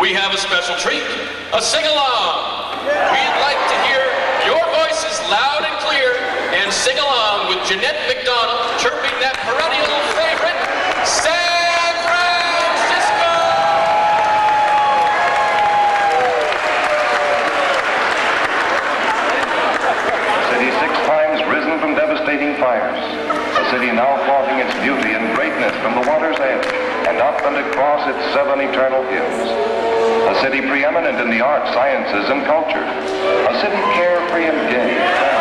we have a special treat, a sing-along. We'd like to hear your voices loud and clear and sing along with Jeanette MacDonald chirping that perennial favorite, San Francisco! A city six times risen from devastating fires. A city now flaunting its beauty and greatness from the water's edge and up and across its seven eternal hills. A city preeminent in the arts, sciences, and culture. A city carefree and gay,